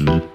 Musik.